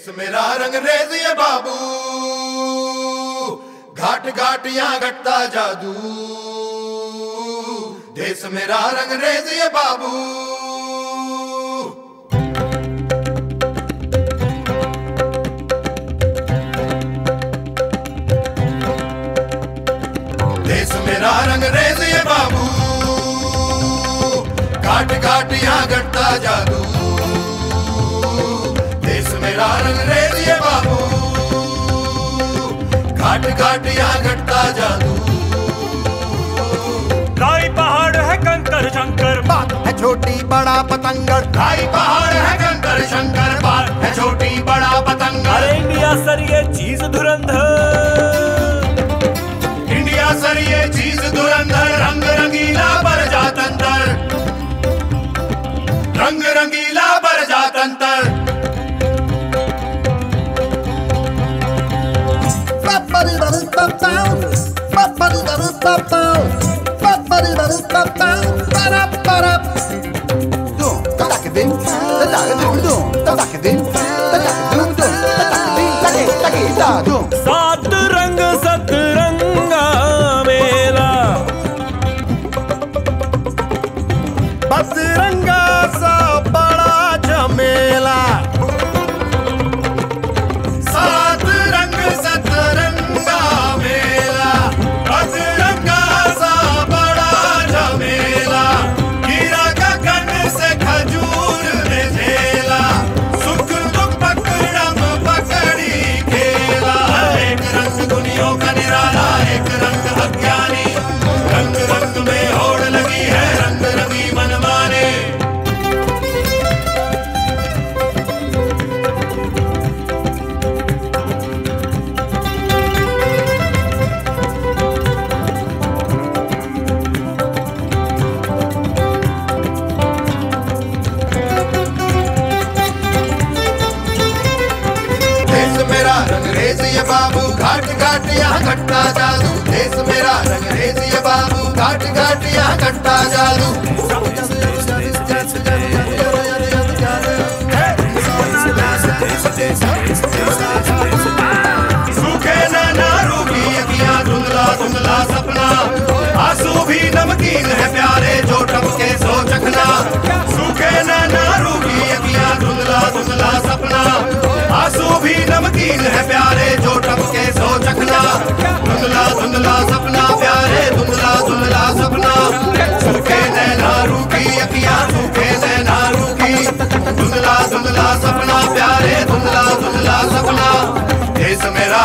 देश मेरा रंग रेज ये बाबू। घाट घाट यहाँ घटता जादू। देश मेरा रंग रेज ये बाबू। देश मेरा रंग रेज ये बाबू। घाट घाट यहाँ घटता जादू। देश रंग रेज बाबू। घाट घाट यहाँ घटता जादू। लाई पहाड़ है कंकर शंकर बात है छोटी बड़ा पतंगर भाई पहाड़ है कंकर शंकर बात है छोटी बड़ा पतंगर अरे इंडिया सर ये चीज़ धुरंधर। Tá, tá, que vem, dum tá, que vem, dum dum que vem, tá, मेरा रंग रेज ये बाबू, घाट घाट यहाँ घटता जादू। देश मेरा रंग रेज ये बाबू, घाट घाट यहाँ घटता जादू। सूखे न नारू की अखियाँ धुंधला धुंधला सपना। आँसू भी नमकीन है प्यारे, जो टपके सो चखना। सूखे न नारू की अखियाँ धुंधला धुंधला सपना। धुंधला धुंधला सपना, प्यारे धुंधला धुंधला सपना। सूखे नैना की अखियाँ, सूखे नैना की। धुंधला धुंधला सपना, प्यारे धुंधला धुंधला सपना। देश मेरा